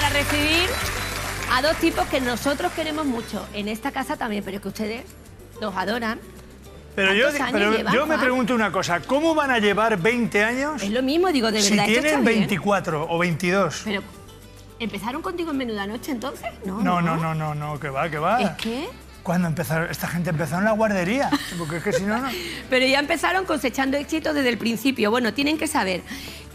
para recibir a dos tipos que nosotros queremos mucho. En esta casa también, pero es que ustedes los adoran. Pero yo, ¿Cuántos años pero llevan, yo me Juan? pregunto una cosa, ¿cómo van a llevar 20 años Es lo mismo, digo, de si verdad. está tienen bien. 24 o 22? Pero, ¿empezaron contigo en Menuda Noche entonces? No, No, no, no, no, no, que va, que va. Es que... Cuando empezaron, esta gente empezó en la guardería, porque es que si no, no. Pero ya empezaron cosechando éxito desde el principio. Bueno, tienen que saber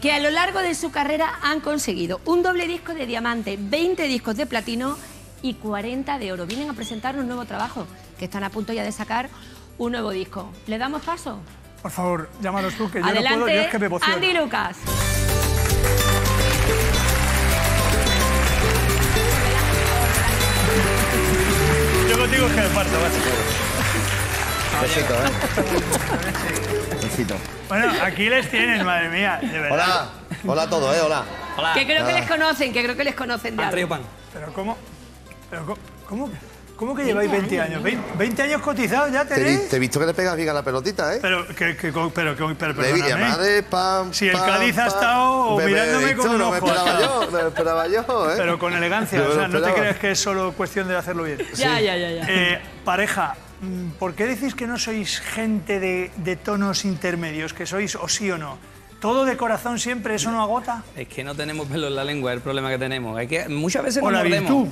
que a lo largo de su carrera han conseguido un doble disco de diamante, 20 discos de platino y 40 de oro. Vienen a presentar un nuevo trabajo, que están a punto ya de sacar un nuevo disco. ¿Le damos paso? Por favor, llámalos tú, que yo no Adelante, puedo, yo es que me emociono. Andy Lucas. Yo contigo es que me parto, macho. Besito, ¿eh? Besito. Bueno, aquí les tienen, madre mía, de verdad. Hola, hola a todos, ¿eh? Hola. Hola. Que creo que les conocen, que creo que les conocen de Han traído pan. Pero ¿cómo? Pero ¿cómo? ¿Cómo, que lleváis 20 años? ¿20, 20 años cotizados ya Te, tenéis? te he visto que le pegas bien a la pelotita, ¿eh? Pero, que, que, pero, que- pero, Le vi- perdóname. madre, pam, Si el pam, Cádiz ha pam. estado Me- me- mirándome con un no me ojo, esperaba yo, no me esperaba yo, ¿eh? Pero con elegancia, Yo o sea, no te creas que es solo cuestión de hacerlo bien. Ya, ya, ya, ya. Eh, pareja, ¿por qué decís que no sois gente de, de tonos intermedios? Que sois o sí o no. ¿Todo de corazón siempre? ¿Eso no agota? Es que no tenemos pelo en la lengua, es el problema que tenemos. Es que muchas veces O nos la mordemos.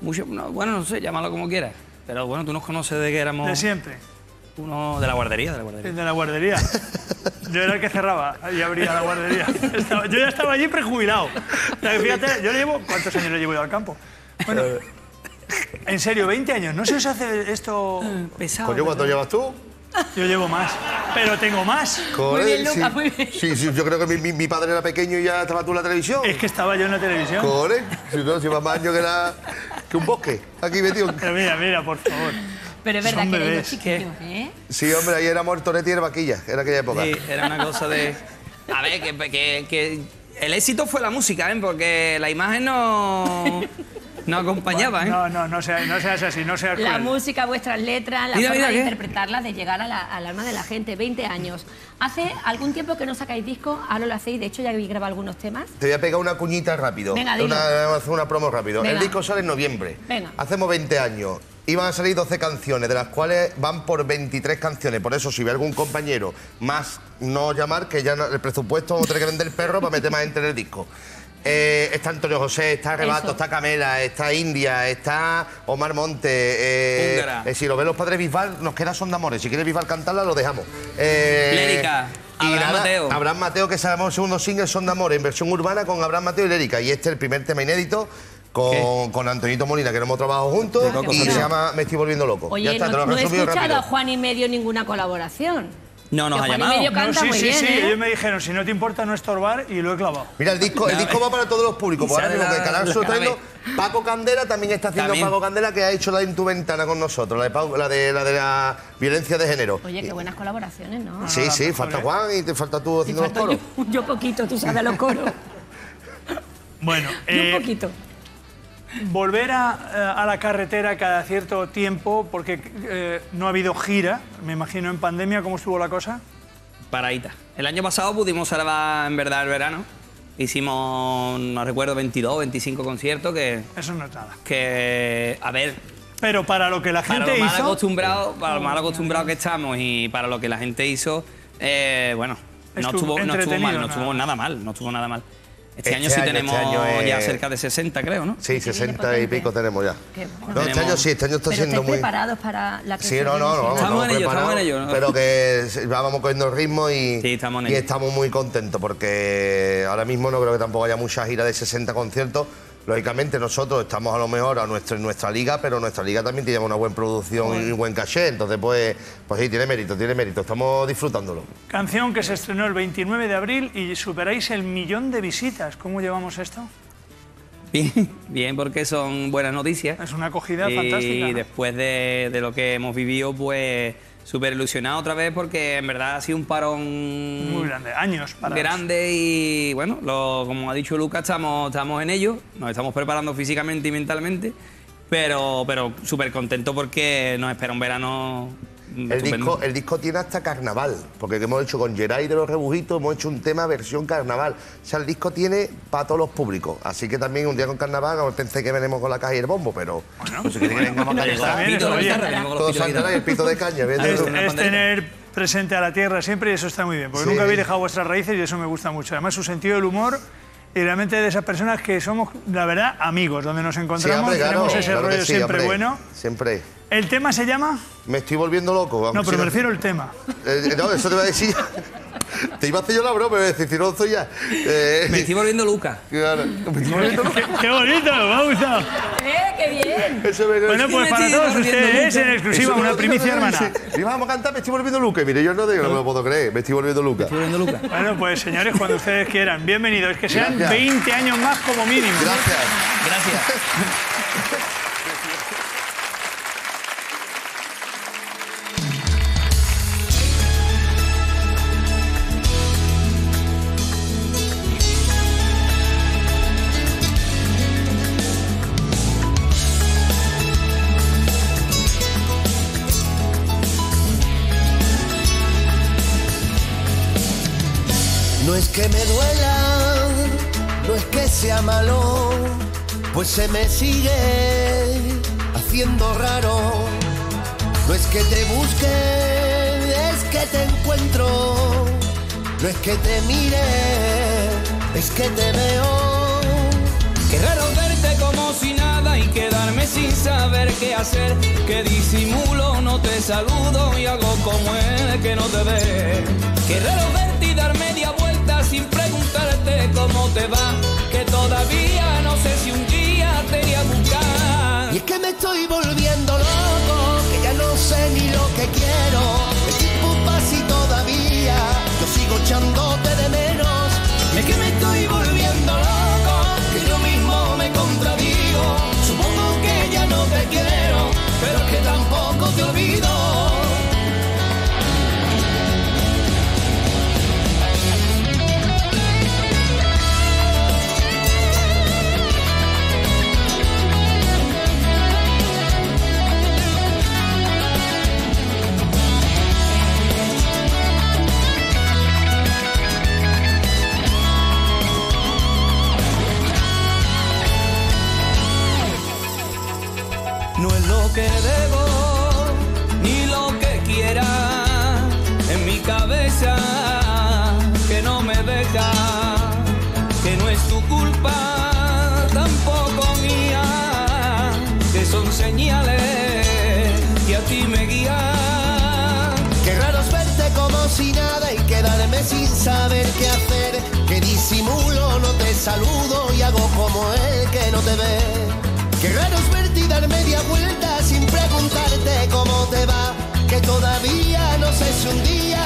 Mucho- no, bueno, no sé, llámalo como quieras. Pero bueno, tú nos conoces de que éramos De siempre. uno de la guardería, de la guardería. El de la guardería. Yo era el que cerraba y abría la guardería. Estaba- yo ya estaba allí prejubilado. O sea, fíjate, yo llevo... ¿Cuántos años le llevo yo al campo? Bueno, en serio, 20 años. ¿No se os hace esto...? Pesado. Coño, ¿cuánto llevas tú? Yo llevo más. Pero tengo más. Joder, bien, Lucas, sí. muy bien. Sí, sí, yo creo que mi, mi- mi padre era pequeño y ya estaba tú en la televisión. Es que estaba yo en la televisión. Joder, si no, si más años que, la, que un bosque, aquí metido. Pero mira, mira, por favor. Pero es verdad Son que eres bebés. chiquillos, ¿eh? Sí, hombre, ahí era muerto Leti y era vaquilla, era aquella época. Sí, era una cosa de... A ver, que, que- que el éxito fue la música, ¿eh? Porque la imagen no, no acompañaba, ¿eh? No, no, no seas, no seas así, no seas La cruel. música, vuestras letras, la Mira, forma mira, de ¿qué? interpretarlas, de llegar a la- al alma de la gente. 20 años. Hace algún tiempo que no sacáis disco, ahora lo hacéis. De hecho, ya habéis grabado algunos temas. Te voy a pegar una cuñita rápido. Venga, dilo. una, vamos a hacer una promo rápido. Venga. El disco sale en noviembre. Venga. Hacemos 20 años. Iban a salir 12 canciones, de las cuales van por 23 canciones. Por eso, si ve algún compañero más, no llamar, que ya no- el presupuesto vamos a tener que vender perro para meter más gente en el disco. Eh, está Antonio José, está Arrebato, Eso. está Camela, está India, está Omar Monte. eh, eh, si lo ven los padres Bisbal, nos queda Son de Amores. Si quiere Bisbal cantarla, lo dejamos. Eh, Lérica, y Abraham nada, Mateo. Abraham Mateo, que sacamos el segundo single, Son de Amores, en versión urbana con Abraham Mateo y Lérica. Y este es el primer tema inédito con, con Antonito Molina, que no hemos trabajado juntos. Y se llama Me estoy volviendo loco. Oye, ya está, te no, lo he no he escuchado rápido. a Juan y Medio ninguna colaboración. No nos ha llamado. Medio No, sí, muy sí, bien, sí. ¿eh? Ellos me dijeron, si no te importa no estorbar, y lo he clavado. Mira, el disco, el disco va para todos los públicos. Pues ahora mismo que canal cara viendo. Paco Candela también está haciendo También. Paco Candela, que ha hecho la de En tu ventana con nosotros, la de, la de, la, de la violencia de género. Oye, qué buenas colaboraciones, ¿no? Sí, sí, mejor, falta ¿eh? Juan y te falta tú haciendo los coros. yo, yo poquito, tú sabes, los coros. Bueno, Yo eh, un poquito. Volver a, eh, a la carretera cada cierto tiempo, porque eh, no ha habido gira, me imagino en pandemia, ¿cómo estuvo la cosa? Paradita. El año pasado pudimos salvar en verdad el verano. Hicimos, no recuerdo, 22, 25 conciertos que, Eso no es nada. que a ver, Pero para lo que la para gente lo mal hizo... acostumbrado, para lo mal acostumbrado que estamos y para lo que la gente hizo, eh, bueno, no Estuvo estuvo, no estuvo mal, no nada estuvo nada mal, no estuvo nada mal. Este, Este año sí año, tenemos este año ya es- cerca de 60, creo, ¿no? Sí, viene 60 y pico tenemos ya. Bueno. No, este año sí, este año está Pero siendo muy... preparados para la Sí, no, no, no. Estamos en ello, estamos en ello, ¿no? Pero que vamos cogiendo ritmo y, Sí, estamos en y ello. estamos muy contentos porque ahora mismo no creo que tampoco haya mucha gira de 60 conciertos. Lógicamente nosotros estamos a lo mejor a nuestro, en nuestra liga, pero nuestra liga también tiene una buena producción y buen caché. Entonces, pues, pues sí, tiene mérito, tiene mérito. Estamos disfrutándolo. Canción que se estrenó el 29 de abril y superáis el millón de visitas. ¿Cómo llevamos esto? Bien, bien, porque son buenas noticias. Es una acogida y fantástica. ¿no? después de, de lo que hemos vivido, pues súper ilusionado otra vez porque en verdad ha sido un parón Muy grande, años para grande y bueno, lo- como ha dicho Lucas, estamos, estamos en ello, nos estamos preparando físicamente y mentalmente, pero, pero súper contento porque nos espera un verano El disco, el disco tiene hasta carnaval, porque hemos hecho con Geray de los Rebujitos, hemos hecho un tema versión carnaval. O sea, el disco tiene para todos los públicos. Así que también un día con carnaval, como pensé que venimos con la caja y el bombo, pero pues si quieren que vengamos a está cantar, bien, Pito, de saltará y el pito de caña. Es, tener presente a la tierra siempre y eso está muy bien, porque Sí. nunca habéis dejado vuestras raíces y eso me gusta mucho. Además, su sentido del humor y realmente de esas personas que somos, la verdad, amigos, donde nos Sí, encontramos, hombre, claro, tenemos ese claro rollo sí, siempre hombre, bueno. Siempre. ¿El tema se llama? Me estoy volviendo loco. No, aunque pero si me refiero al tema. Eh, no, eso te iba a decir. te iba a hacer yo la broma, me a decir, si no soy ya. Eh, Me estoy volviendo Luca. claro, me estoy volviendo loco. ¡Qué, qué bonito! ¡Me ha gustado! ¡Eh, qué bien! Eso me- Bueno, pues para todos ustedes, en exclusiva, me una lo- primicia me lo hermana. Y vamos a cantar, me estoy volviendo Luca. Mire, yo no digo, no me lo puedo creer, me estoy volviendo Luca. Estoy volviendo Luca. Bueno, pues señores, cuando ustedes quieran, bienvenidos. Que sean Gracias. 20 años más como mínimo. Gracias. Gracias. No es que me duela, no es que sea malo, pues se me sigue haciendo raro. No es que te busque, es que te encuentro. No es que te mire, es que te veo. Qué raro verte como si nada y quedarme sin saber qué hacer. Que disimulo, te saludo y hago como el que no te ve. Qué raro verte y dar media vuelta sin preguntarte cómo te va. Que todavía no sé si un día te iré a buscar. Y es que me estoy volviendo que debo ni lo que quiera en mi cabeza que no me deja, que no es tu culpa, tampoco mía, que son señales que a ti me guían. Qué raro verte como si nada y quedarme sin saber qué hacer. Que disimulo, no te saludo y hago como el que no te ve. Y dar media vuelta sin preguntarte cómo te va. Que todavía no sé si un día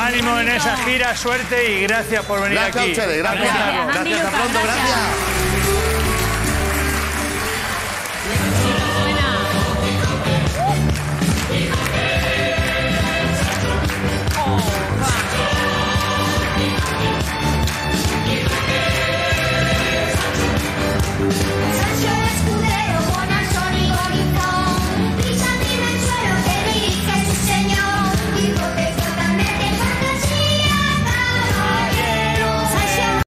Ánimo en esa gira, suerte y gracias por venir Gracias a aquí. ustedes, gracias. Gracias, Gracias, hasta pronto, gracias. gracias.